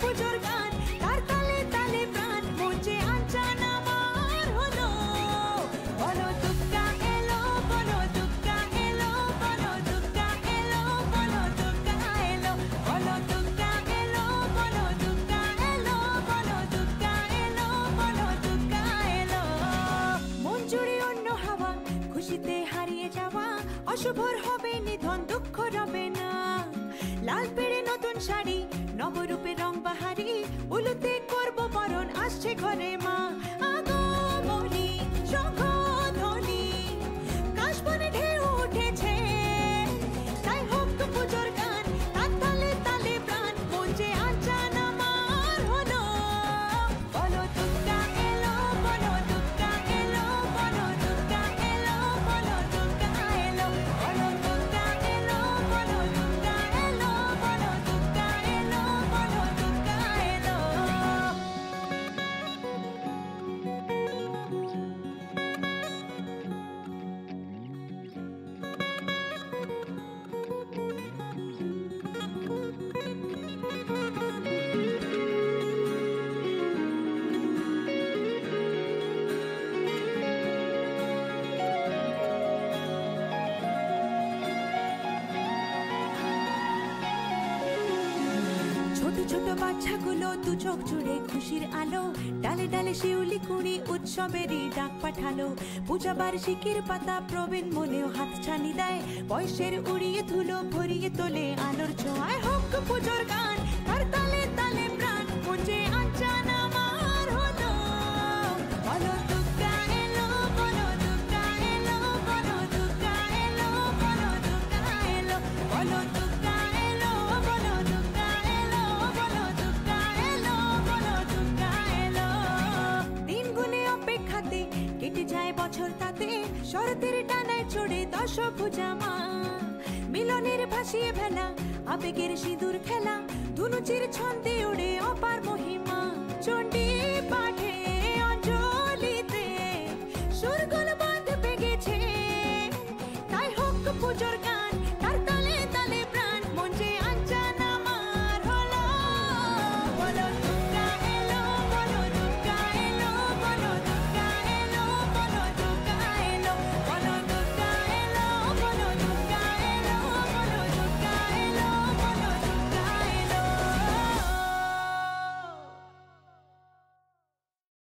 পুজোর অন্য হাওয়া, খুশিতে হারিয়ে যাওয়া, অশুভর হবে নিধন, দুঃখ রবে না। লাল পেড়ে নতুন শাড়ি बाबू रूपे रंग बहारी ছোট বাচ্চাগুলো দু চোখ জুড়ে খুশির আলো। ডালে ডালে শিউলি কুড়ি উৎসবেরই ডাক পাঠালো। পূজা বার্ষিকীর পাতা প্রবীণ মনেও হাত ছানি দেয়। বয়সের উড়িয়ে ধুলো ভরিয়ে তোলে আলোর ছোঁয়ায় হোক পুজোর গান। তার তালে তালে যায় বছর তাতে শরতের টানায় দশ ভুজামা মিলনের ভাসিয়ে আবেগের সিঁদুর খেলা, ধুনুচির ছন্দে ওড়ে অপার মহিমা। চণ্ডী পাঠে অঞ্জলিতে সুরগুল বাঁধ পেগেছে তাই হোক পুজোর